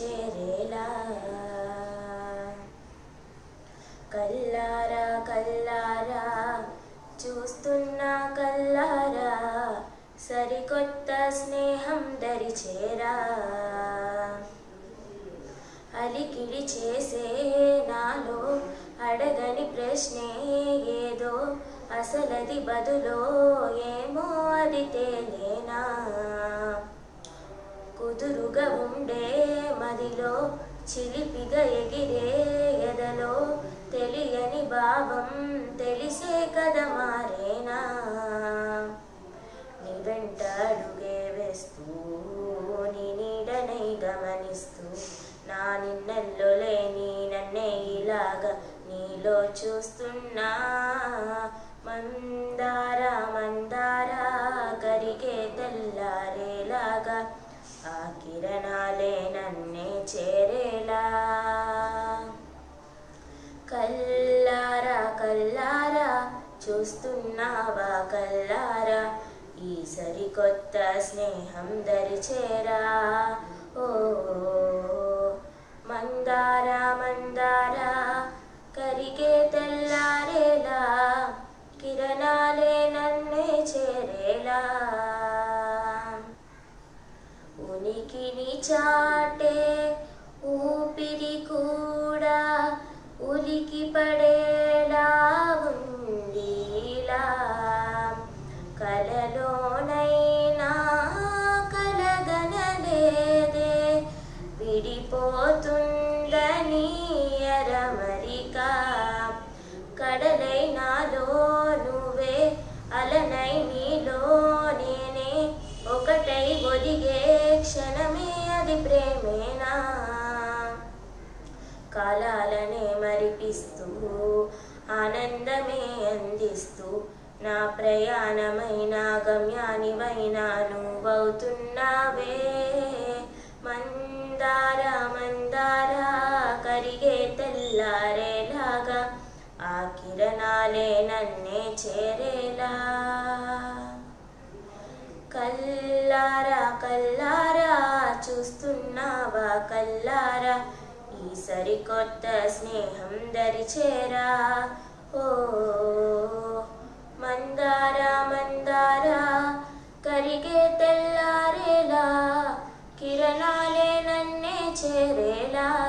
చేరేలా. కల్లారా కల్లారా చూస్తున్నా కల్లారా సరికొత్త స్నేహం దరిచేరా. అలికిడి చేసే నాలో అడగని ప్రశ్నే ఏదో అసలది బదులో ఏమో అది తేలేనా. కుదురుగా ఉండే మదిలో చిలిపిగా ఎగిరే ఎదలో తెలియని భావం తెలిసే కథ మారేనా? నీ వెంట అడుగే వేస్తూ నీ నీడనై గమనిస్తూ నా నిన్నెల్లో లేని నన్నే ఇలాగా నీలో చూస్తున్నా. మందార మందార కరిగే తెల్లారేలాగా ఆ కిరణాలే నన్నే చేరేలా. కల్లారా కల్లారా చూస్తున్నావా కల్లారా? ఈ సరికొత్త స్నేహం దరిచేరా. చాటే ఊపిరి కూడా ఉలికి పడేలా ఉందిలా. కలలోనైనా కలగనలేదే విడిపో ప్రేమేనా? కాలాలనే మరిపిస్తూ ఆనందమే అందిస్తూ నా ప్రయాణమైన గమ్యానివైనా నువ్వవుతున్నావే. మందార మందార కరిగే తెల్లారేలాగా ఆ కిరణాలే నన్నే చేరేలా. కల్లారా కల్లారా కల్లారా? ఈ సరికొత్త స్నేహం దరిచేరా? ఓ మందారా మందారా కరిగే తెల్లారేలా కిరణాలే నన్నే చేరేలా?